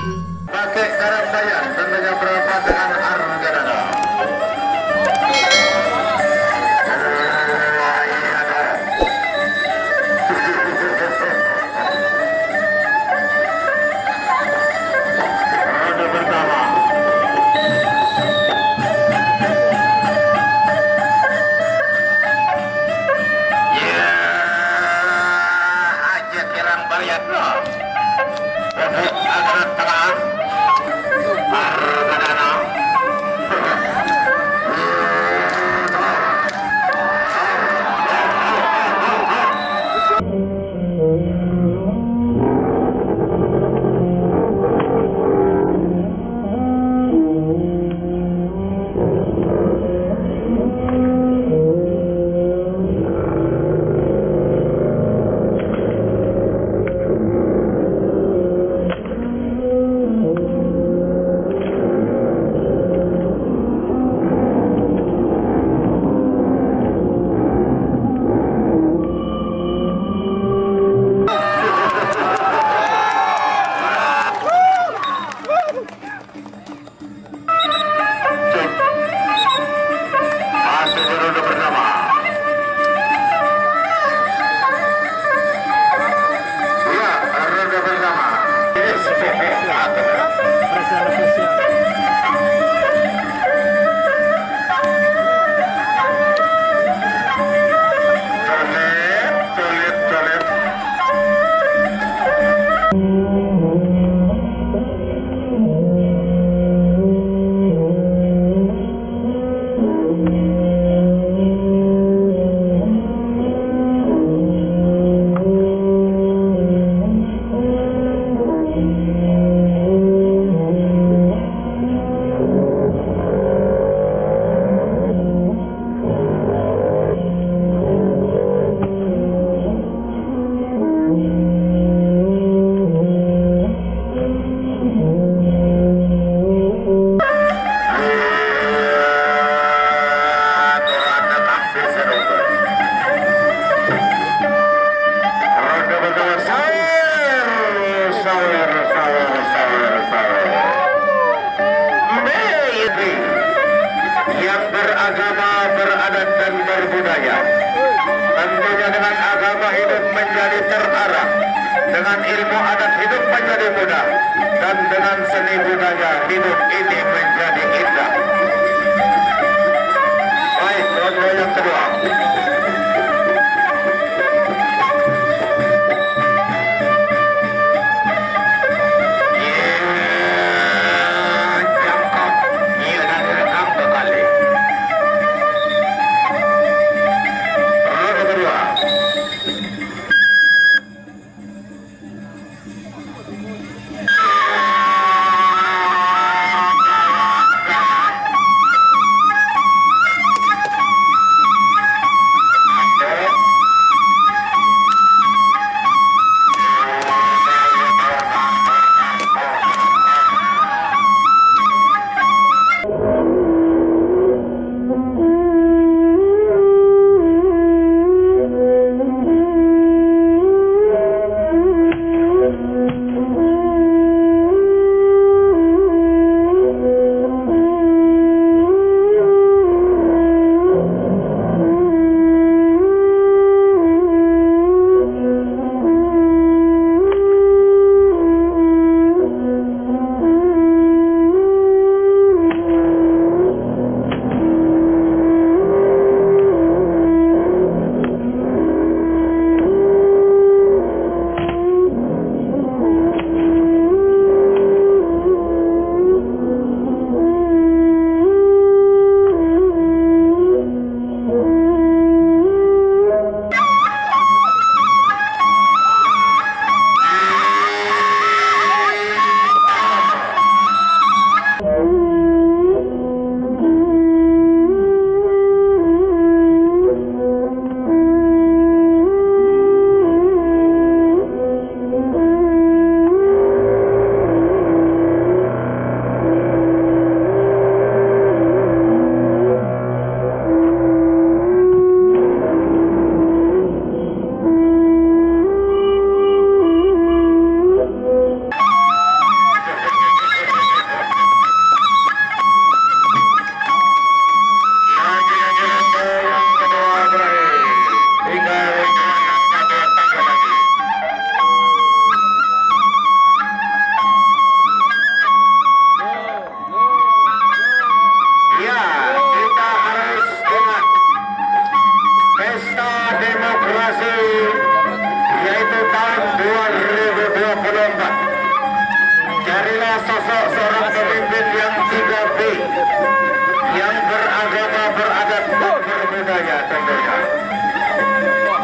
America. menjadi terarah dengan ilmu adat hidup menjadi mudah dan dengan seni budaya hidup ini menjadi indah.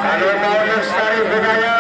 Karena tahun sekali budaya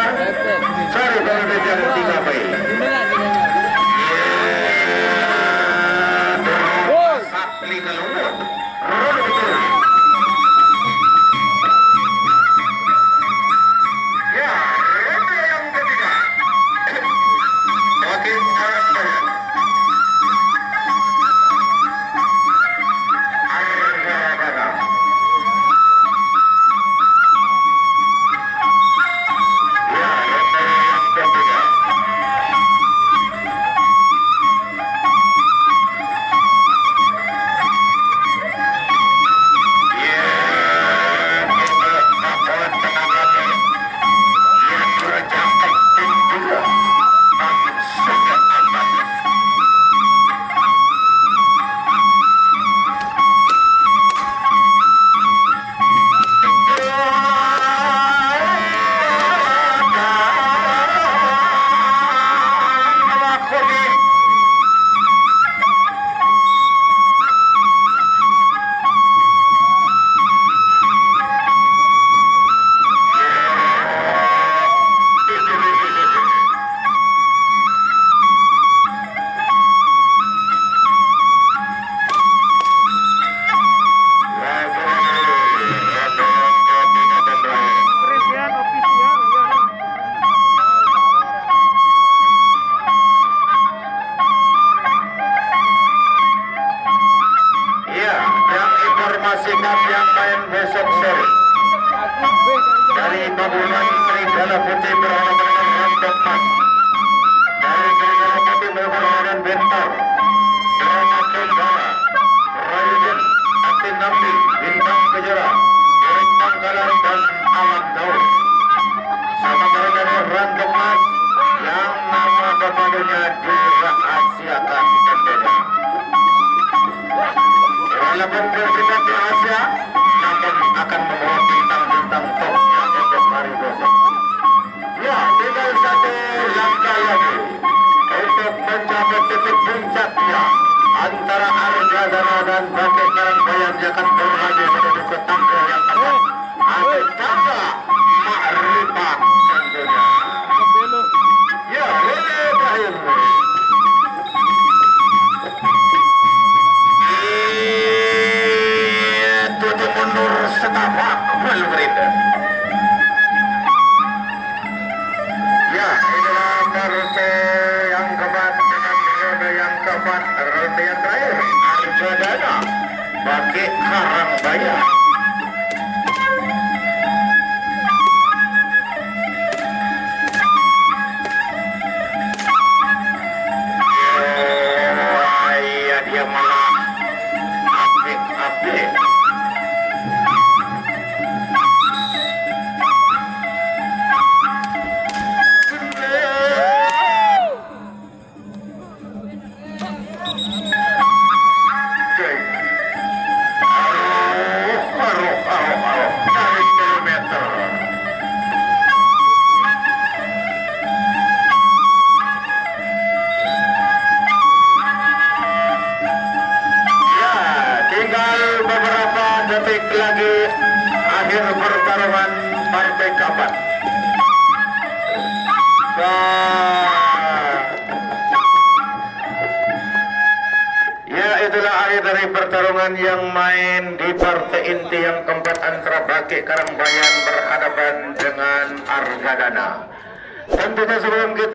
antara Arga Zara dan Bakit Karang bayar Jakarta berhadir pada buku tangga yang akan Adik Tangga dapat rupiah terakhir Arjodana bagi Karangbayar dia malah Ya itulah dari pertarungan yang main di partai inti yang keempat antara Bakik Karangbayan berhadapan dengan Argadana. Tentunya sebelum kita